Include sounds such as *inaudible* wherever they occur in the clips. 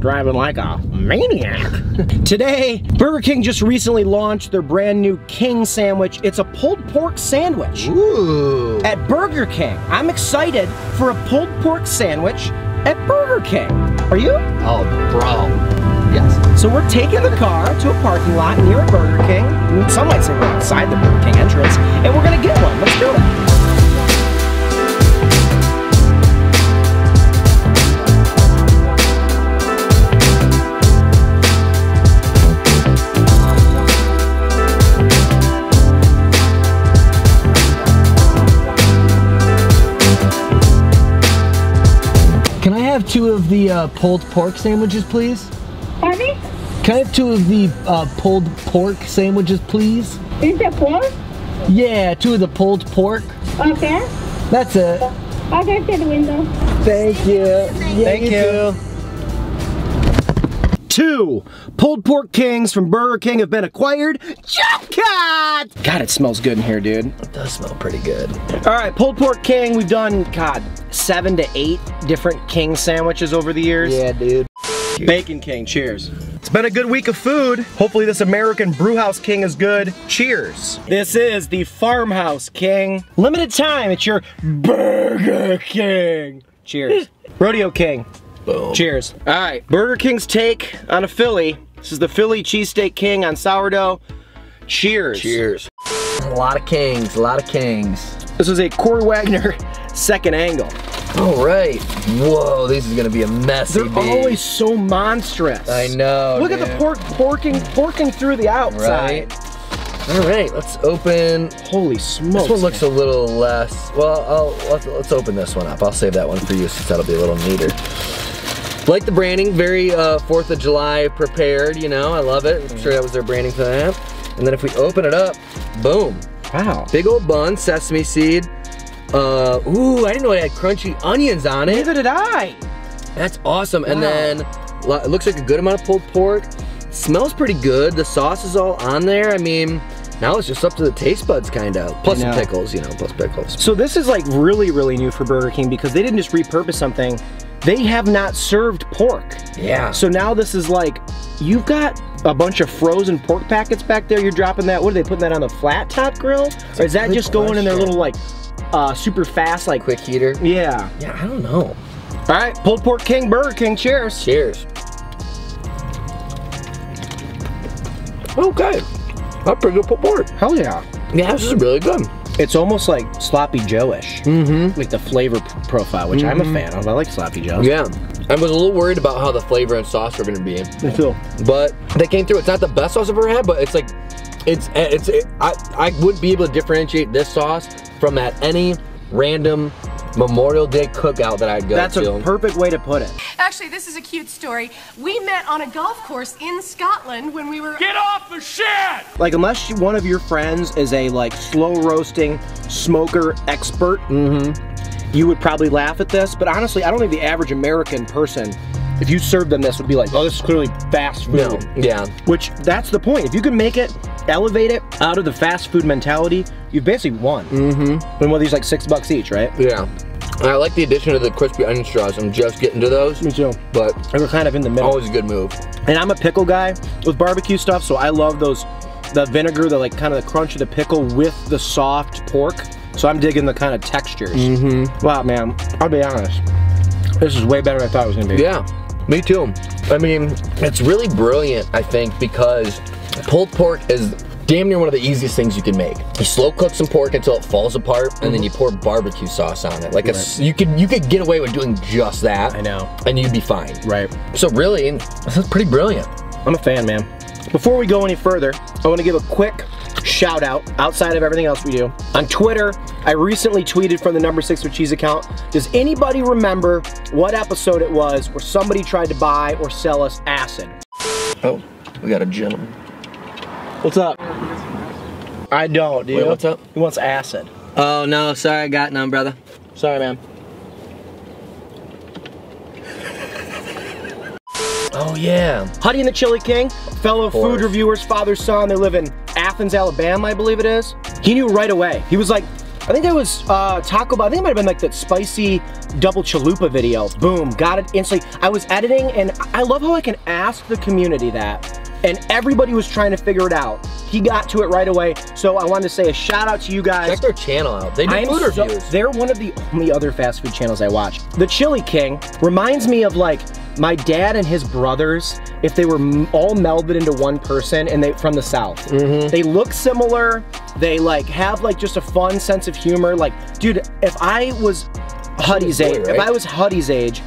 driving like a maniac. *laughs* Today, Burger King just recently launched their brand new King sandwich. It's a pulled pork sandwich. Ooh. At Burger King. I'm excited for a pulled pork sandwich at Burger King. Are you? Oh, bro. Yes. So we're taking the car to a parking lot near a Burger King. Some might say we're outside the Burger King entrance, and we're gonna get one. Let's do it. Two of the uh, pulled pork sandwiches, please? Pardon me? Can I have two of the uh, pulled pork sandwiches, please? Is it pork? Yeah, two of the pulled pork. Okay. That's it. I'll go to the window. Thank you. Yeah, Thank you. Two pulled pork kings from Burger King have been acquired. Jump cut! God, it smells good in here, dude. It does smell pretty good. All right, pulled pork king. We've done, God, seven to eight different king sandwiches over the years. Yeah, dude. Bacon King, cheers. It's been a good week of food. Hopefully this American Brewhouse King is good. Cheers. This is the Farmhouse King. Limited time, it's your Burger King. Cheers. *laughs* Rodeo King. Boom. Cheers. All right, Burger King's take on a Philly. This is the Philly Cheesesteak King on sourdough. Cheers. Cheers. A lot of kings, a lot of kings. This is a Corey Wagner *laughs* second angle. All right. Whoa, this is gonna be a messy They're beast. always so monstrous. I know. Look at the pork porking porking through the outside. Right. All right, let's open. Holy smokes. This one looks a little less. Well, I'll, let's, let's open this one up. I'll save that one for you since that'll be a little neater. Like the branding, very uh, 4th of July prepared, you know, I love it. I'm sure that was their branding for that. And then if we open it up, boom. Wow. Big old bun, sesame seed. Uh, ooh, I didn't know it had crunchy onions on it. Neither did I. That's awesome. And then it looks like a good amount of pulled pork. Smells pretty good. The sauce is all on there. I mean, now it's just up to the taste buds, kind of. Plus some pickles, you know, plus pickles. So this is like really, really new for Burger King because they didn't just repurpose something. They have not served pork. Yeah. So now this is like, you've got a bunch of frozen pork packets back there. You're dropping that. What are they putting that on the flat top grill? Or is that just going in their little like, uh, super fast like? Quick heater. Yeah. Yeah, I don't know. All right, pulled pork king, Burger King. Cheers. Cheers. Okay. That's pretty good pulled pork. Hell yeah. Yeah, this is really good. It's almost like sloppy Joe-ish. Mm-hmm. Like the flavor profile, which I'm a fan of. I like sloppy Joe. Yeah. I was a little worried about how the flavor and sauce were gonna be, Me too. but they came through. It's not the best sauce I've ever had, but it's like, it's it's. It, I I wouldn't be able to differentiate this sauce from at any random Memorial Day cookout that I'd go That's to. a perfect way to put it. Actually, this is a cute story. We met on a golf course in Scotland when we were. Get off the shit! Like unless one of your friends is a like slow roasting smoker expert, Mm-hmm. you would probably laugh at this. But honestly, I don't think the average American person, if you served them this, would be like, oh, this is clearly fast food. No. Yeah. Which that's the point. If you can make it, elevate it out of the fast food mentality, you've basically won. Mm-hmm. And what these like six bucks each, right? Yeah. And I like the addition of the crispy onion straws. I'm just getting to those, Me too. but we're kind of in the middle. always a good move. And I'm a pickle guy with barbecue stuff, so I love those, the vinegar, the like kind of the crunch of the pickle with the soft pork. So I'm digging the kind of textures. Mm-hmm. Wow, man, I'll be honest. This is way better than I thought it was gonna be. Yeah, me too. I mean, it's really brilliant, I think, because pulled pork is damn near one of the easiest things you can make. You slow cook some pork until it falls apart, and then you pour barbecue sauce on it. Like a s you could you could get away with doing just that. I know. And you'd be fine. Right. So really, this is pretty brilliant. I'm a fan, man. Before we go any further, I want to give a quick shout out outside of everything else we do. On Twitter, I recently tweeted from the number six with cheese account. Does anybody remember what episode it was where somebody tried to buy or sell us acid? Oh, we got a gentleman. What's up? I don't, dude. Wait, what's up? He wants acid. Oh no, sorry, I got none, brother. Sorry, man. Yeah. Huddy and the Chili King, fellow food reviewers, father, son. They live in Athens, Alabama, I believe it is. He knew right away. He was like, I think it was uh, Taco Bell. I think it might have been like that spicy double chalupa video. Boom, got it instantly. I was editing and I love how I can ask the community that. And everybody was trying to figure it out. He got to it right away. So I wanted to say a shout out to you guys. Check their channel out. They do food so- reviews. they're one of the only other fast food channels I watch. The Chili King reminds me of like my dad and his brothers if they were all melded into one person and they from the south. Mm-hmm. They look similar. They like have like just a fun sense of humor. Like, dude, if I was Huddy's age, if? I was Huddy's age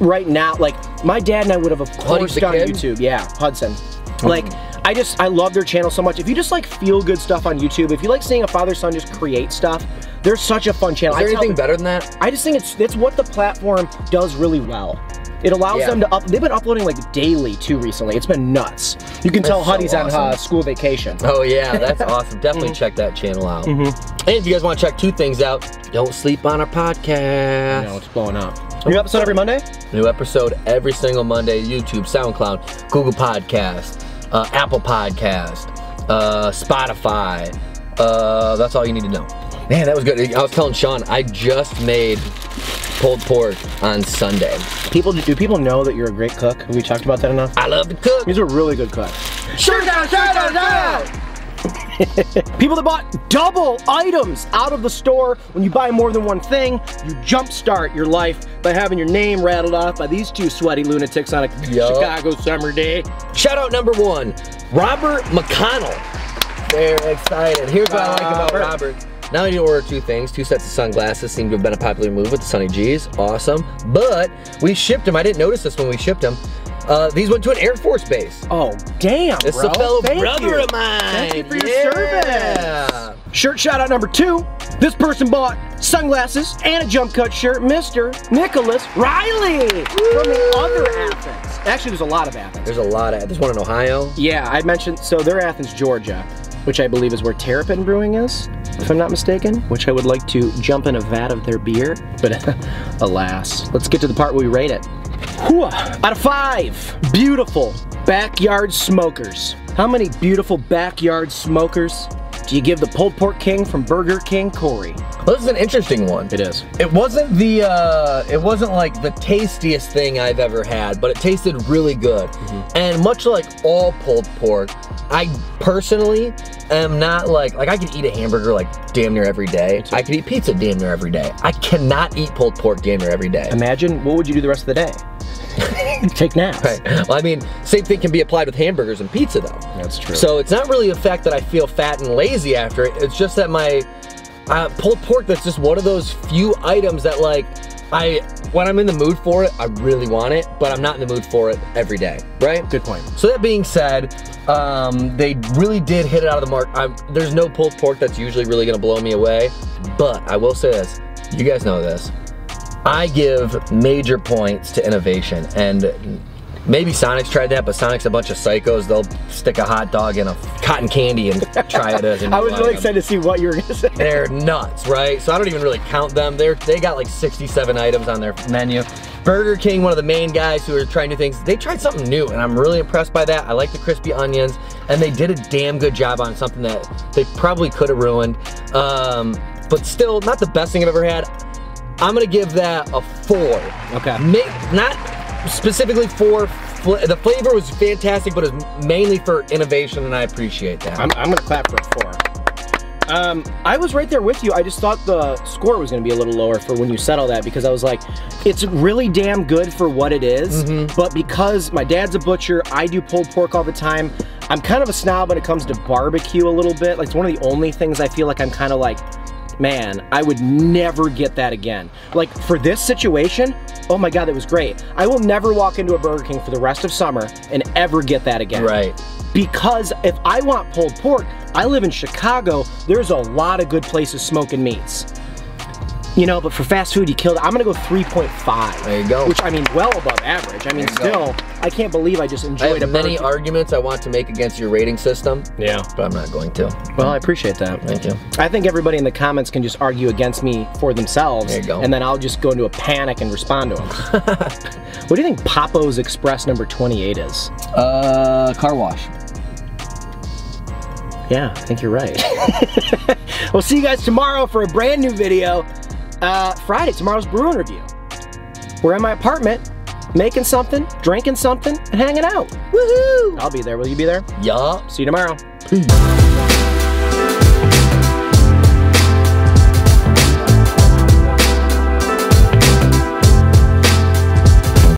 right now, like my dad and I would have of Huddy's course the gone? YouTube. Yeah, Hudson. Like, I just, I love their channel so much. If you just like feel good stuff on YouTube, if you like seeing a father son just create stuff, they're such a fun channel. Is there anything better than that? I just think it's it's what the platform does really well. It allows Yeah. them to up. They've been uploading like daily too recently. It's been nuts. You can tell That's so Huddy's on uh, school vacation. Oh yeah, that's *laughs* awesome. Definitely check that channel out. And if you guys want to check two things out, don't sleep on our podcast. No, it's blowing up. New episode every Monday. New episode every single Monday. YouTube, SoundCloud, Google Podcast, uh, Apple Podcast, uh, Spotify. Uh, that's all you need to know. Man, that was good. I was telling Sean, I just made pulled pork on Sunday. People do people know that you're a great cook? Have we talked about that enough? I love to cook. He's a really good cook. Shout out, shout out, shout out. People that bought double items out of the store. When you buy more than one thing, you jumpstart your life by having your name rattled off by these two sweaty lunatics on a Yup. Chicago summer day. Shout out number one, Robert McConnell. Very excited. Here's what I like about Robert. Not only did order two things, two sets of sunglasses seem to have been a popular move with the Sunny G's. Awesome. But we shipped them. I didn't notice this when we shipped them. Uh, these went to an Air Force base. Oh, damn, It's bro. a fellow Thank brother you. of mine. Thank you for your Yeah. service. Shirt shout out number two. This person bought sunglasses and a jump cut shirt, Mr. Nicholas Riley from the other Athens. Actually, there's a lot of Athens. There's a lot of. There's one in Ohio. Yeah, I mentioned, so they're Athens, Georgia, which I believe is where Terrapin Brewing is, if I'm not mistaken, which I would like to jump in a vat of their beer, but *laughs* alas. Let's get to the part where we rate it. Whew. Out of five, beautiful backyard smokers. How many beautiful backyard smokers do you give the pulled pork king from Burger King, Corey? Well, this is an interesting one. It is. It wasn't the uh, it wasn't like the tastiest thing I've ever had, but it tasted really good. And much like all pulled pork, I personally am not like like I could eat a hamburger like damn near every day. I could eat pizza damn near every day. I cannot eat pulled pork damn near every day. Imagine, what would you do the rest of the day? *laughs* Take naps. Right. Well, I mean, same thing can be applied with hamburgers and pizza though. That's true. So it's not really the fact that I feel fat and lazy after it. It's just that my uh, pulled pork. That's just one of those few items that like I when I'm in the mood for it, I really want it, but I'm not in the mood for it every day. Right? Good point. So that being said, um, they really did hit it out of the mark. I'm, there's no pulled pork that's usually really gonna blow me away, but I will say this: you guys know this. I give major points to innovation, and maybe Sonic's tried that, but Sonic's a bunch of psychos. They'll stick a hot dog in a cotton candy and try it as *laughs* I was really excited to see what you were gonna say. They're nuts, right? So I don't even really count them. They're they got like 67 items on their menu. Burger King, one of the main guys who are trying new things, they tried something new, and I'm really impressed by that. I like the crispy onions, and they did a damn good job on something that they probably could have ruined. Um, but still, not the best thing I've ever had. I'm gonna give that a four. Okay. Ma- not specifically for fl- the flavor was fantastic, but it's mainly for innovation, and I appreciate that. I'm, I'm gonna clap for four. Um, I was right there with you. I just thought the score was gonna be a little lower for when you said all that because I was like, it's really damn good for what it is, But because my dad's a butcher, I do pulled pork all the time. I'm kind of a snob when it comes to barbecue a little bit. Like it's one of the only things I feel like I'm kind of like, man, I would never get that again. Like for this situation, oh my god, that was great. I will never walk into a Burger King for the rest of summer and ever get that again right. because if I want pulled pork, I live in Chicago. There's a lot of good places smoking meats. You know, but for fast food, you killed it. I'm gonna go 3.5. There you go. Which I mean, well above average. I mean, There you go. still, I can't believe I just I enjoyed have a many burger. arguments I want to make against your rating system, Yeah. but I'm not going to. Well, I appreciate that. Thank you. I think everybody in the comments can just argue against me for themselves. There you go. And then I'll just go into a panic and respond to them. *laughs* what do you think Papo's Express number 28 is? Uh, car wash. Yeah, I think you're right. *laughs* we'll see you guys tomorrow for a brand new video. Uh, Friday, tomorrow's Bruin review. We're in my apartment, making something, drinking something, and hanging out. Woohoo! I'll be there. Will you be there? Yup. See you tomorrow. Peace.